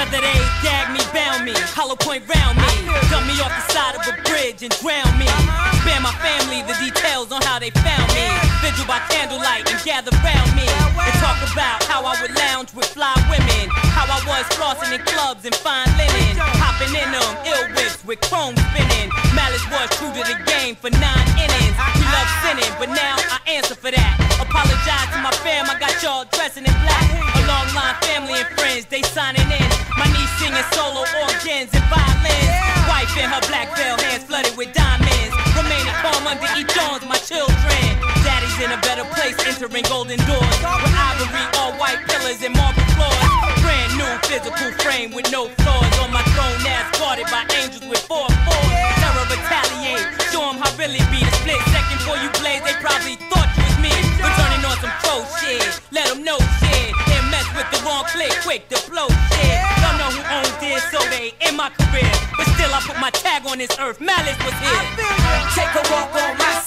Whether they gag me, bound me, hollow point round me, dump me off the side of a bridge and drown me. Spare my family the details on how they found me. Vigil by candlelight and gather round me. And talk about how I would lounge with fly women. How I was flossing in clubs and fine linen. Hopping in them, ill whips with chrome spinning. Malice was true to the game for nine innings. We love sinning, but now I answer for that. Apologize to my fam, I got y'all dressing in black. Line family and friends, they signing in. My niece singing solo organs and violins. Wife in her black veil, hands flooded with diamonds. Remaining calm under each arms, my children. Daddy's in a better place, entering golden doors. With ivory, all white pillars and marble floors. Brand new physical frame with no flaws. On my throne, now guarded by angels with four fours. Terror retaliate, show 'em how really be. The split second before you blaze, they probably thought with click, quick to blow shit. Don't know who owns this, so they in my career. But still, I put my tag on this earth. Malice was here. Take a walk on my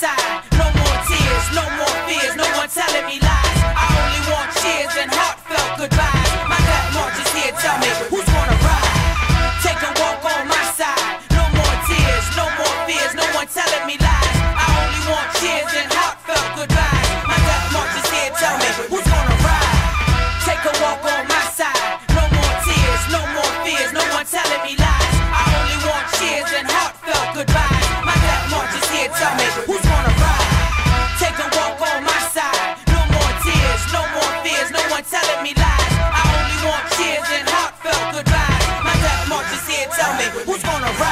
Who's gonna ride? Take walk on my side. No more tears, no more fears, no one telling me lies. I only want and heartfelt goodbyes. My here, tell me who's gonna?